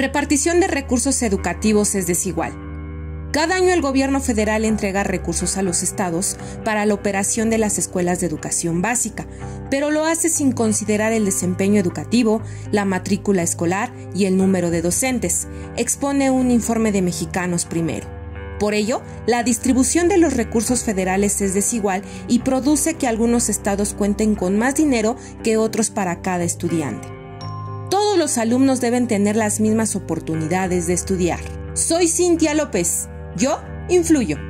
Repartición de recursos educativos es desigual. Cada año el gobierno federal entrega recursos a los estados para la operación de las escuelas de educación básica, pero lo hace sin considerar el desempeño educativo, la matrícula escolar y el número de docentes, expone un informe de Mexicanos Primero. Por ello, la distribución de los recursos federales es desigual y produce que algunos estados cuenten con más dinero que otros para cada estudiante. Los alumnos deben tener las mismas oportunidades de estudiar. Soy Cintia López. Yo influyo.